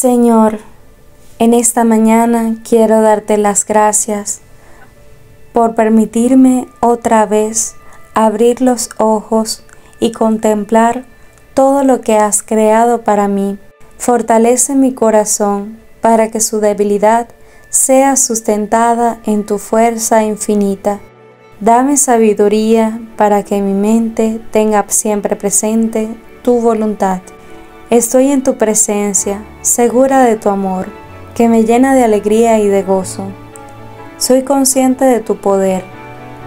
Señor, en esta mañana quiero darte las gracias por permitirme otra vez abrir los ojos y contemplar todo lo que has creado para mí. Fortalece mi corazón para que su debilidad sea sustentada en tu fuerza infinita. Dame sabiduría para que mi mente tenga siempre presente tu voluntad. Estoy en tu presencia, segura de tu amor, que me llena de alegría y de gozo. Soy consciente de tu poder,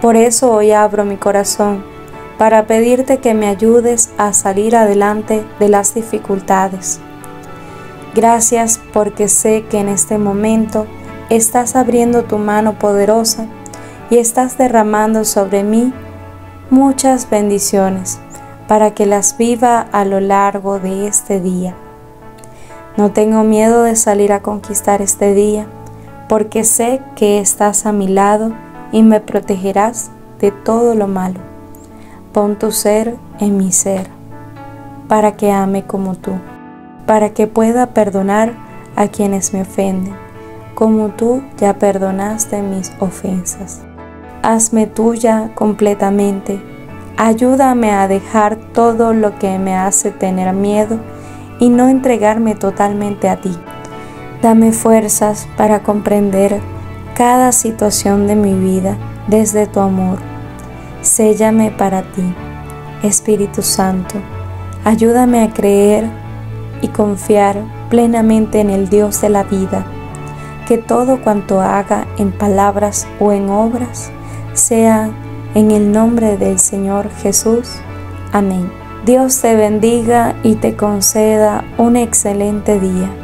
por eso hoy abro mi corazón para pedirte que me ayudes a salir adelante de las dificultades. Gracias porque sé que en este momento estás abriendo tu mano poderosa y estás derramando sobre mí muchas bendiciones para que las viva a lo largo de este día. No tengo miedo de salir a conquistar este día, porque sé que estás a mi lado y me protegerás de todo lo malo. Pon tu ser en mi ser, para que ame como tú, para que pueda perdonar a quienes me ofenden como tú ya perdonaste mis ofensas. Hazme tuya completamente. Ayúdame a dejar todo lo que me hace tener miedo y no entregarme totalmente a ti. Dame fuerzas para comprender cada situación de mi vida desde tu amor. Séllame para ti, Espíritu Santo. Ayúdame a creer y confiar plenamente en el Dios de la vida que todo cuanto haga en palabras o en obras sea en el nombre del Señor Jesús. Amén. Dios te bendiga y te conceda un excelente día.